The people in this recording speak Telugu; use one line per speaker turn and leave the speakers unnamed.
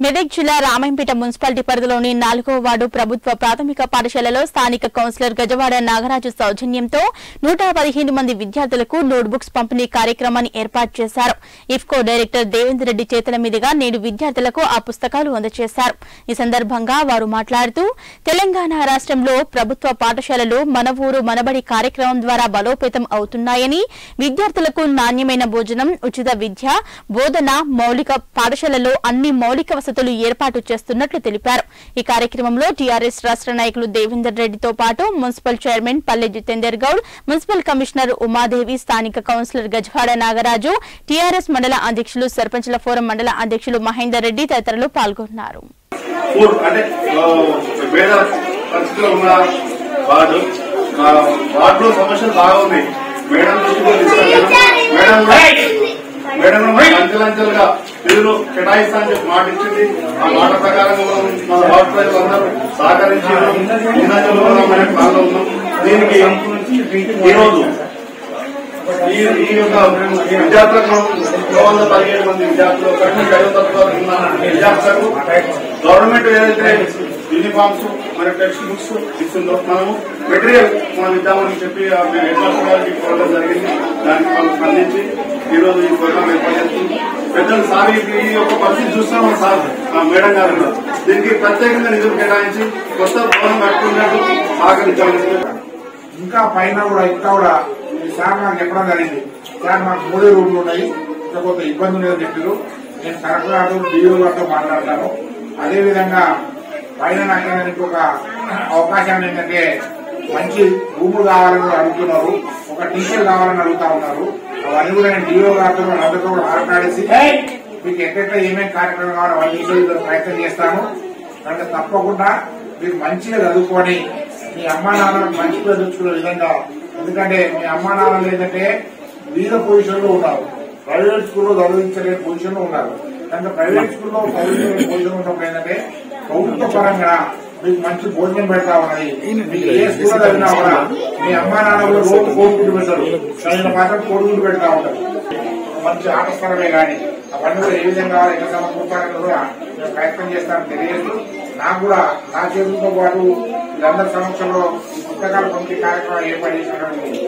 మెదక్ జిల్లా రామాయంపేట మున్సిపాలిటీ పరిధిలోని నాలుగో వార్డు ప్రభుత్వ ప్రాథమిక పాఠశాలలో స్థానిక కౌన్సిలర్ గజవాడ నాగరాజు సౌజన్యంతో నూట పదిహేను మంది విద్యార్థులకు నోట్బుక్స్ పంపిణీ కార్యక్రమాన్ని ఏర్పాటు చేశారు. ఇఫ్కో డైరెక్టర్ దేవేందర్ రెడ్డి చేతుల మీదుగా నేడు విద్యార్థులకు ఆ పుస్తకాలు అందజేశారు. ఈ సందర్భంగా వారు మాట్లాడుతూ తెలంగాణ రాష్ట్రంలో ప్రభుత్వ పాఠశాలలు మన ఊరు మనబడి కార్యక్రమం ద్వారా బలోపేతం అవుతున్నాయని విద్యార్థులకు నాణ్యమైన భోజనం ఉచిత విద్య బోధన మౌలిక పాఠశాలలో అన్ని మౌలిక వసతులు ఏర్పాటు చేస్తున్నట్లు తెలిపారు. ఈ కార్యక్రమంలో టీఆర్ఎస్ రాష్ట్ర నాయకులు దేవేందర్ రెడ్డితో పాటు municipal chairman Palle Jitender Goud municipal commissioner Umadevi స్థానిక కౌన్సిలర్ గజవాడ నాగరాజు టీఆర్ఎస్ మండల అధ్యక్షులు సర్పంచుల ఫోరం మండల అధ్యక్షులు మహేందర్ రెడ్డి తదితరులు పాల్గొన్నారు.
వార్డులో సమస్యలు బాగా ఉన్నాయి. మేడం మేడం మేడం అంచెలంచెలుగా నిధులు కేటాయిస్తానని చెప్పి మాట ఇచ్చింది. ఆ మాట ప్రకారం మన వార్డు ప్రజలు అందరూ సహకరించి నిన్నజలు ఉన్నాం. దీనికి ఈ రోజు ఈ ఈ యొక్క విద్యార్థులకు రెండు వందల పదిహేడు మంది విద్యార్థులు ఒకటి చదువు తత్వాలు ఉన్న విద్యార్థులకు గవర్నమెంట్ ఏదైతే యూనిఫామ్స్ మరి టెక్స్ట్ బుక్స్ ఇస్తుందో మనము మెటీరియల్ మనం ఇద్దామని చెప్పి మేము హెడ్ మాస్టర్ గారికి కోరడం జరిగింది. దానికి మనం స్పందించి ఈ రోజు ఈ ప్రోగ్రామ్ ఏర్పాటు చేస్తుంది. పెద్దలు సార్ ఈ యొక్క పరిస్థితి చూస్తున్నాం సార్ మేడం గారు ఉన్నారు. దీనికి ప్రత్యేకంగా నిధులు కేటాయించి కొత్త భవనం కట్టుకున్నట్టు సహకరించాలని
ఇంకా పైన కూడా ఇంకా కూడా సార్ నాకు చెప్పడం జరిగింది. సార్ మాకు మూడే రూమ్లు ఉన్నాయి. ఇంకా కొంత ఇబ్బంది లేదని చెప్పారు. నేను కలెక్టర్ గారు డిఓ గారితో మాట్లాడతాను. అదేవిధంగా పైన నాకు ఇంకొక అవకాశాన్ని ఏంటంటే మంచి రూములు కావాలని అడుగుతున్నారు. ఒక టీచర్ కావాలని అడుగుతా ఉన్నారు. అవన్నీ కూడా నేను డిఓ గారితో అందరితో కూడా మాట్లాడేసి మీకు ఎక్కడెక్కడ ఏమేమి కార్యక్రమం కావాలో అవన్నీ చేసే ప్రయత్నం చేస్తాను. కనుక తప్పకుండా మీరు మంచిగా చదువుకొని మీ అమ్మా నాన్నలకు మంచి తెచ్చుకునే విధంగా ఎందుకంటే మీ అమ్మా నాన్నలు ఏంటంటే వీధ పొజిషన్లో ఉన్నారు. ప్రైవేట్ స్కూల్లో చదివించలేని పొజిషన్లో ఉన్నారు. కనుక ప్రైవేట్ స్కూల్లో చదివించలేని పొజిషన్ ఉన్నప్పుడు ఏంటంటే ప్రభుత్వ పరంగా మీకు మంచి భోజనం పెడతా ఉన్నది మీకు ఏ స్కూల్లో చదివినా కూడా మీ అమ్మా నాన్న కూడా రోజు కోడుకుంటూ పెడతారు చదివిన మాత్రం కోడుకుంటూ పెడతా ఉంటారు. మంచి ఆట స్థలమే కానీ అవన్నీ కూడా ఏ విధంగా ఎక్కడ సమకూర్చాలని కూడా మేము ప్రయత్నం చేస్తామని తెలియదు నాకు కూడా నా చేతులతో పాటు వీళ్ళందరి సమక్షంలో ఈ పుస్తకాలు పంపిణీ కార్యక్రమం ఏర్పాటు చేసినటువంటి